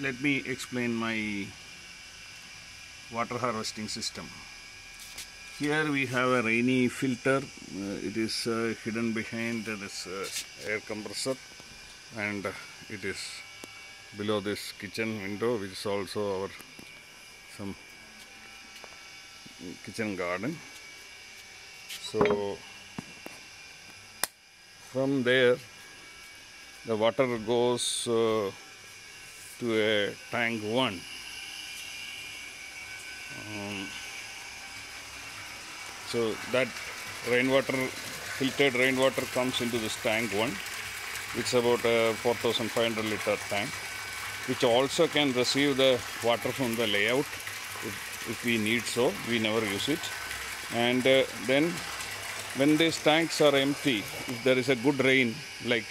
let me explain my water harvesting system. Here we have a rainy filter. Uh, it is uh, hidden behind this uh, air compressor and it is below this kitchen window which is also our some kitchen garden. So from there the water goes uh, to a tank 1 um, so that rainwater filtered rainwater comes into this tank 1 it's about a 4500 liter tank which also can receive the water from the layout if, if we need so. We never use it. And uh, then when these tanks are empty if there is a good rain like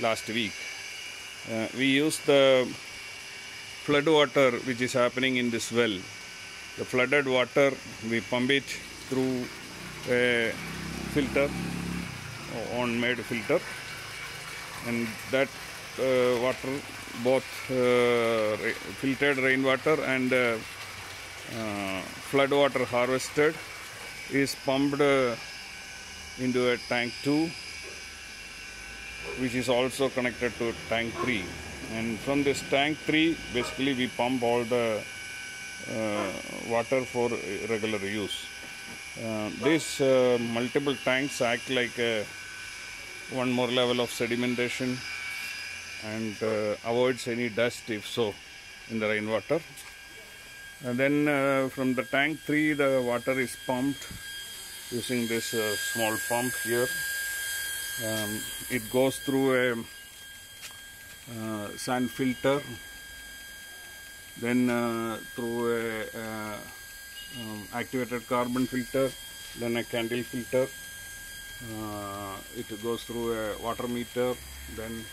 last week uh, we use the flood water which is happening in this well. The flooded water we pump it through a filter on made filter. And that uh, water both uh, filtered rainwater and uh, uh, flood water harvested is pumped uh, into a tank 2 which is also connected to tank 3 and from this tank 3 basically we pump all the uh, water for regular use. Uh, these uh, multiple tanks act like one more level of sedimentation and uh, avoids any dust if so in the rainwater. And then uh, from the tank 3 the water is pumped using this uh, small pump here. Um, it goes through a sand filter then uh, through a uh, um, activated carbon filter then a candle filter uh, it goes through a water meter then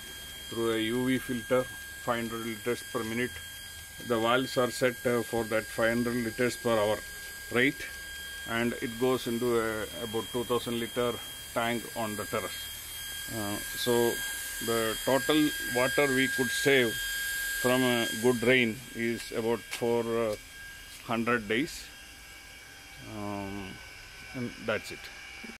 through a UV filter 500 liters per minute. The valves are set uh, for that 500 liters per hour rate and it goes into a, about 2000 liter tank on the terrace. Uh, so the total water we could save from a good rain is about 400 days. Um, and that's it